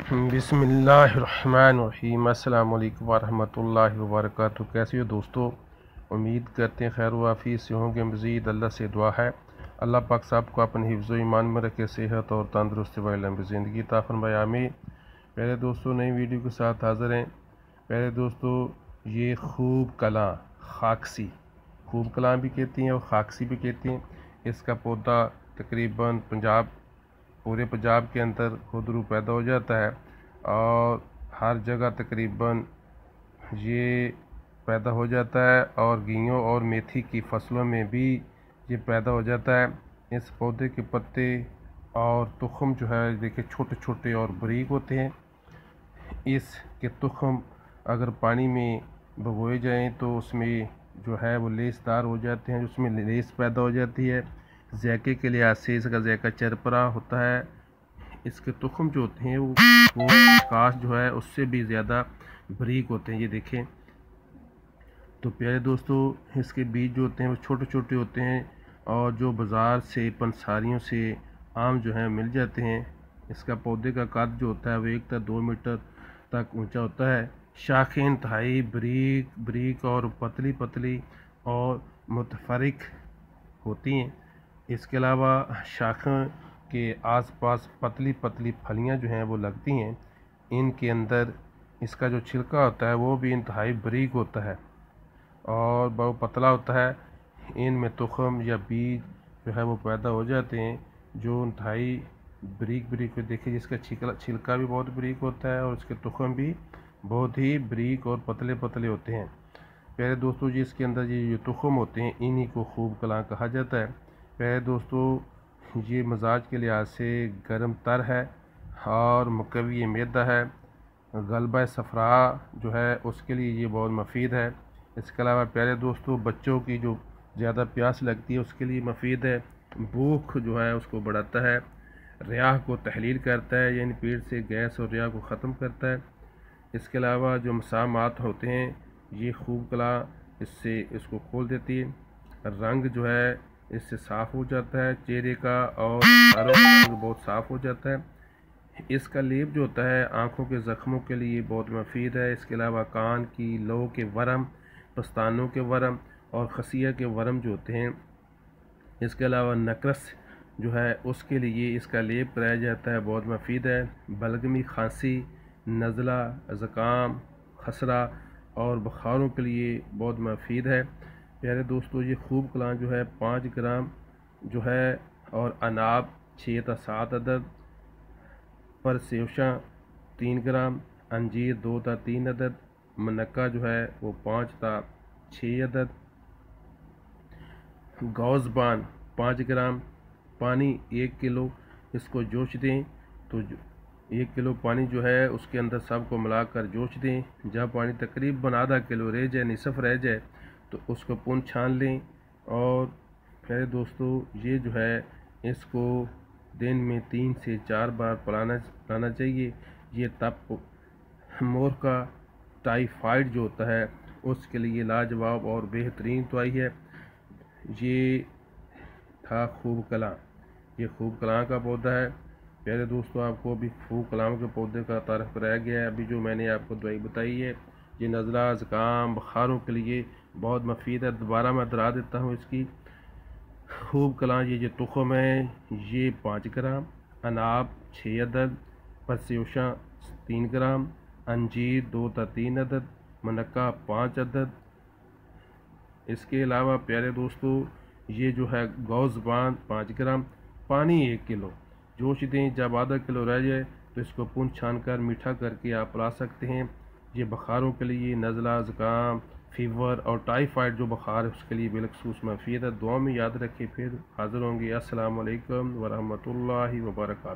बिसमीम अल्लाम वरहमतुल्लाहि वबरकatuh कैसे हो दोस्तों? उम्मीद करते हैं खैर वाफ़ी से होंगे। मज़ीद अल्लाह से दुआ है। अल्लाह पाक साहब को अपने हिफ्ज़ ईमान में रखे, सेहत और तंदरुस्ती व लंबी ज़िंदगी ताफ़रमाए आमीन। पहले दोस्तों, नई वीडियो के साथ हाज़िर हैं। पहले दोस्तों, ये खूब कला, खाकसी। खूब कला भी कहती हैं और खाकसी भी कहती हैं। इसका पौधा तकरीबन पंजाब पूरे पंजाब के अंदर खुदरू पैदा हो जाता है और हर जगह तकरीबन ये पैदा हो जाता है और गेहूँ और मेथी की फ़सलों में भी ये पैदा हो जाता है। इस पौधे के पत्ते और तुखम जो है, देखिए छोटे छोटे और बरीक होते हैं। इसके तुखम अगर पानी में भगोए जाएँ तो उसमें जो है वो लेसदार हो जाते हैं, उसमें लेस पैदा हो जाती है। जैके के लिहाज से इसका जैका चरपरा होता है। इसके तुखम जो होते हैं, वो वो काश जो है, उससे भी ज़्यादा बरीक होते हैं। ये देखें। तो प्यारे दोस्तों, इसके बीज जो होते हैं, वो छोटे छोटे होते हैं और जो बाज़ार से, पंसारियों से आम जो है, मिल जाते हैं। इसका पौधे का कद जो होता है, वो एक तक दो मीटर तक ऊँचा होता है। शाखें इंतहाई बरीक बरीक और पतली पतली और मुतफरक होती हैं। इसके अलावा शाखों के आसपास पतली पतली फलियाँ जो हैं वो लगती हैं। इनके अंदर इसका जो छिलका होता है, वो भी इंतहाई बरीक होता है और बहुत पतला होता है। इनमें तुखम या बीज जो है वो पैदा हो जाते हैं, जो इंतहाई बरीक बरीक देखिए, जिसका छिलका छिलका भी बहुत बरीक होता है और उसके तुखम भी बहुत ही बरीक और पतले पतले होते हैं। प्यारे दोस्तों, जी इसके अंदर ये जो तुखम होते हैं, इन्हीं को खूब कला कहा जाता है। प्यारे दोस्तों, ये मजाज के लिहाज से गर्म तर है और मकवी मैदा है। गलबा सफ़रा जो है, उसके लिए ये बहुत मफीद है। इसके अलावा प्यारे दोस्तों, बच्चों की जो ज़्यादा प्यास लगती है, उसके लिए मफीद है। भूख जो है, उसको बढ़ाता है, रियाह को तहलील करता है, यानी पेट से गैस और रियाह को ख़त्म करता है। इसके अलावा जो मसामात होते हैं, ये खूब कला इससे इसको खोल देती है। रंग जो है इससे साफ़ हो जाता है, चेहरे का और रंग बहुत साफ़ हो जाता है। इसका लेप जो होता है, आँखों के ज़ख्मों के लिए बहुत मफीद है। इसके अलावा कान की लो के वरम, पस्तानों के वरम और खसिया के वरम जो होते हैं, इसके अलावा नकरस जो है, उसके लिए इसका लेप कराया जाता है, बहुत मफीद है। बलगमी खांसी, नज़ला, ज़ुकाम, खसरा और बुखारों के लिए बहुत मफीद है। प्यारे दोस्तों, ये खूब कलां जो है, पाँच ग्राम जो है, और अनाब छः सात अदद पर सेवशा तीन ग्राम, अंजीर दो ता तीन अदद मनक्का जो है, वो पाँच ता छः अदद गौजबान पाँच ग्राम, पानी एक किलो, इसको जोश दें तो एक किलो पानी जो है, उसके अंदर सबको मिलाकर जोश दें, जब पानी तकरीबन आधा किलो रह जाए, निसफ़ रह जाए तो उसको पुन छान लें और फिर दोस्तों, ये जो है, इसको दिन में तीन से चार बार पिलाना पिलाना चाहिए। ये तप मोर का टाइफाइड जो होता है, उसके लिए लाजवाब और बेहतरीन दवाई है। ये था खूब कला। ये खूब कला का पौधा है। प्यारे दोस्तों, आपको अभी खूब कलाम के पौधे का तारफ़ कराया गया है। अभी जो मैंने आपको दवाई बताई है, ये नज़ला ज़ुकाम बुखारों के लिए बहुत मफीद है। दोबारा मैं दरा देता हूँ इसकी। खूब कलां, ये जो तुखम है, ये पाँच ग्राम। अनाब छः अदद परस्योशा तीन ग्राम। अंजीर दो ता तीन अदद, मनक्का पाँच अदद। इसके अलावा प्यारे दोस्तों, ये जो है गौजबान पाँच ग्राम। पानी एक किलो। जोश दें, जब आधा किलो रह जाए तो इसको पुन छान कर मीठा करके आप ला सकते हैं। ये बुखारों के लिए नज़ला ज़ुकाम। फीवर और टाइफाइड जो बुखार है, उसके लिए बिलखसूस मफीद है। दुआ में याद रखें, फिर हाज़िर होंगे। असलकम वरहमल वर्का